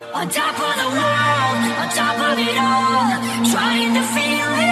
On top of the world, on top of it all, trying to feel it.